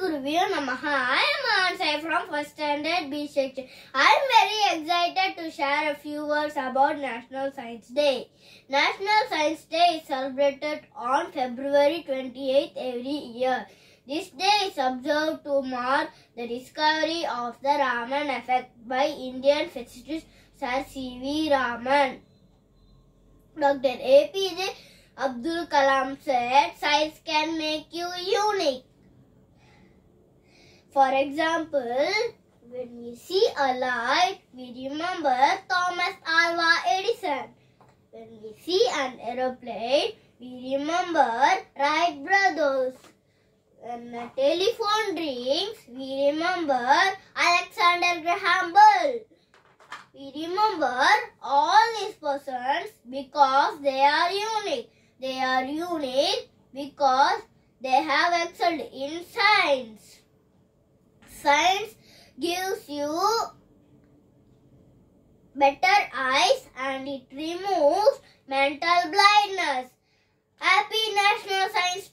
Guruvyo Namaha. I am Ansai from first standard B section. I am very excited to share a few words about National Science Day. National Science Day is celebrated on February 28th every year. This day is observed to mark the discovery of the Raman effect by Indian physicist Sir C.V. Raman. Dr. APJ Abdul Kalam said, Science can make you unique. For example, when we see a light, we remember Thomas Alva Edison. When we see an aeroplane, we remember Wright brothers. When a telephone rings, we remember Alexander Graham Bell. We remember all these persons because they are unique. They are unique because they have excelled in science. Science gives you better eyes and it removes mental blindness. Happy National Science